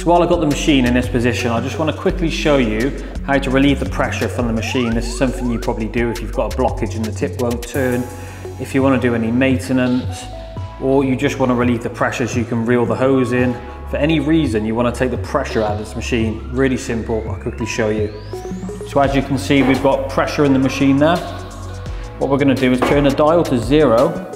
So while I've got the machine in this position, I just want to quickly show you how to relieve the pressure from the machine. This is something you probably do if you've got a blockage and the tip won't turn, if you want to do any maintenance, or you just want to relieve the pressure so you can reel the hose in. For any reason you want to take the pressure out of this machine, really simple, I'll quickly show you. So as you can see, we've got pressure in the machine there. What we're going to do is turn the dial to zero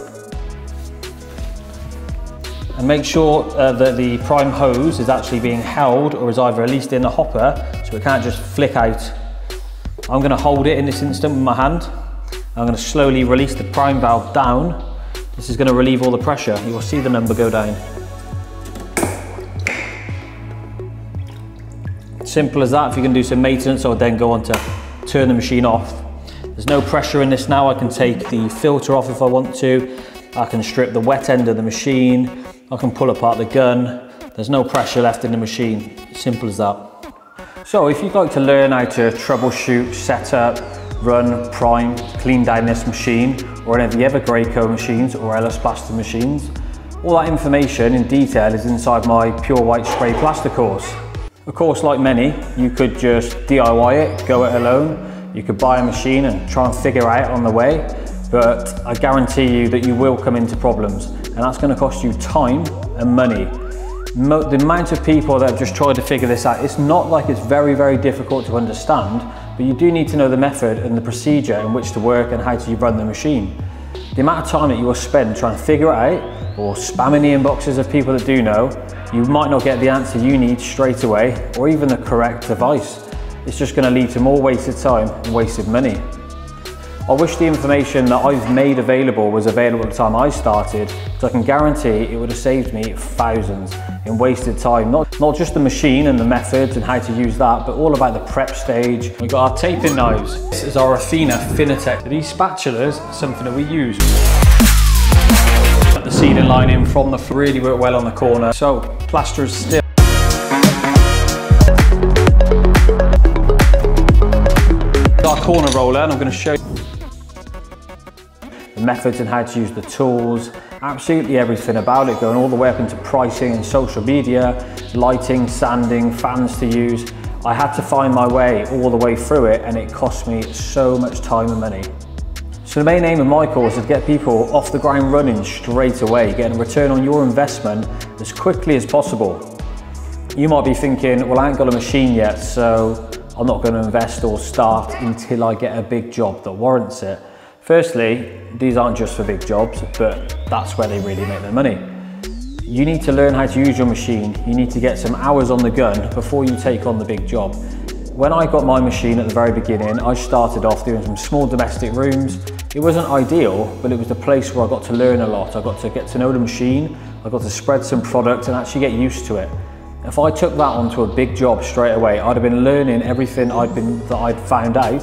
and make sure uh, that the prime hose is actually being held or is either released in the hopper so it can't just flick out. I'm going to hold it in this instant with my hand. I'm going to slowly release the prime valve down. This is going to relieve all the pressure. You will see the number go down. Simple as that. If you can do some maintenance, I would then go on to turn the machine off. There's no pressure in this now. I can take the filter off if I want to. I can strip the wet end of the machine. I can pull apart the gun. There's no pressure left in the machine. Simple as that. So if you'd like to learn how to troubleshoot, set up, run, prime, clean down this machine or any of the other Graco machines or airless Plaster machines, all that information in detail is inside my Pure White Spray Plaster course. Of course, like many, you could just DIY it, go it alone. You could buy a machine and try and figure out on the way, but I guarantee you that you will come into problems and that's going to cost you time and money. Mo the amount of people that have just tried to figure this out, it's not like it's very, very difficult to understand, but you do need to know the method and the procedure in which to work and how to run the machine. The amount of time that you will spend trying to figure it out or spamming the inboxes of people that do know, you might not get the answer you need straight away or even the correct advice. It's just going to lead to more wasted time and wasted money. I wish the information that I've made available was available at the time I started, so I can guarantee it would have saved me thousands in wasted time. Not, not just the machine and the methods and how to use that, but all about the prep stage. We've got our taping knives. This is our Athena Finitech. These spatulas are something that we use. Put the sealing line in from the really work well on the corner. So plaster is still our corner roller and I'm going to show you methods and how to use the tools, absolutely everything about it, going all the way up into pricing and social media, lighting, sanding, fans to use. I had to find my way all the way through it and it cost me so much time and money. So the main aim of my course is to get people off the ground running straight away, getting a return on your investment as quickly as possible. You might be thinking, well, I ain't got a machine yet, so I'm not going to invest or start until I get a big job that warrants it. Firstly, these aren't just for big jobs, but that's where they really make their money. You need to learn how to use your machine. You need to get some hours on the gun before you take on the big job. When I got my machine at the very beginning, I started off doing some small domestic rooms. It wasn't ideal, but it was the place where I got to learn a lot. I got to get to know the machine, I got to spread some product and actually get used to it. If I took that onto a big job straight away, I'd have been learning everything I'd been, that I'd found out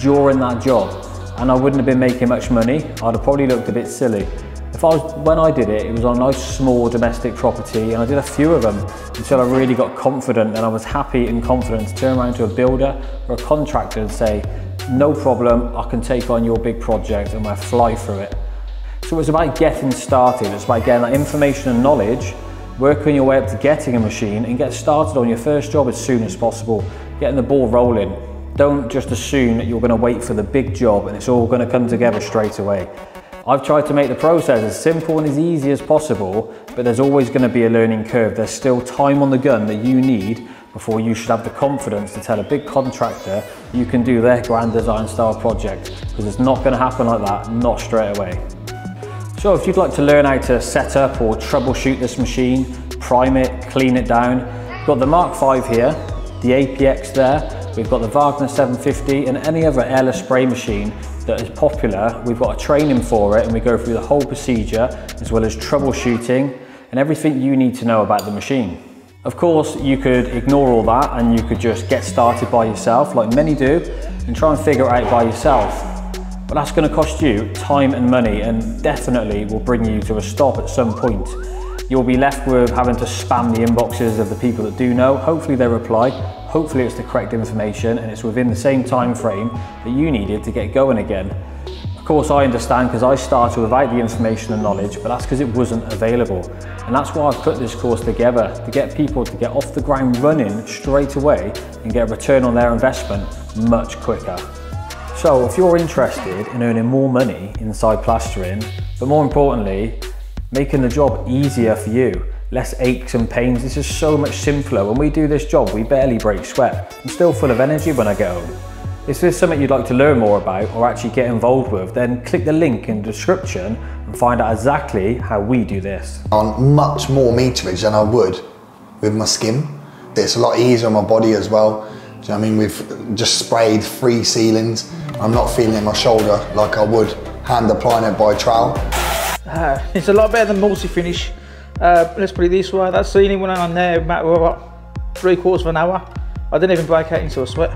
during that job and I wouldn't have been making much money. I'd have probably looked a bit silly. If I was, when I did it, it was on a nice small domestic property and I did a few of them until I really got confident and I was happy and confident to turn around to a builder or a contractor and say, no problem, I can take on your big project and we'll fly through it. So it was about getting started, it's about getting that information and knowledge, working your way up to getting a machine and get started on your first job as soon as possible, getting the ball rolling. Don't just assume that you're going to wait for the big job and it's all going to come together straight away. I've tried to make the process as simple and as easy as possible, but there's always going to be a learning curve. There's still time on the gun that you need before you should have the confidence to tell a big contractor you can do their grand design style project because it's not going to happen like that, not straight away. So if you'd like to learn how to set up or troubleshoot this machine, prime it, clean it down, got the Mark V here, the APX there, We've got the Wagner 750 and any other airless spray machine that is popular. We've got a training for it and we go through the whole procedure as well as troubleshooting and everything you need to know about the machine. Of course, you could ignore all that and you could just get started by yourself like many do and try and figure it out by yourself. But that's going to cost you time and money and definitely will bring you to a stop at some point. You'll be left with having to spam the inboxes of the people that do know. Hopefully they reply, hopefully it's the correct information and it's within the same time frame that you needed to get going again. Of course, I understand because I started without the information and knowledge, but that's because it wasn't available. And that's why I've put this course together to get people to get off the ground running straight away and get a return on their investment much quicker. So if you're interested in earning more money inside plastering, but more importantly, making the job easier for you, less aches and pains, this is so much simpler. When we do this job, we barely break sweat. I'm still full of energy when I get home. If there's something you'd like to learn more about or actually get involved with, then click the link in the description and find out exactly how we do this. On much more meterage than I would with my skin. It's a lot easier on my body as well. Do you know what I mean? We've just sprayed three ceilings. I'm not feeling in my shoulder like I would hand applying it by trowel. Uh, it's a lot better than multi-finish. Uh, let's put it this way, that ceiling went on there about three quarters of an hour. I didn't even break out into a sweat.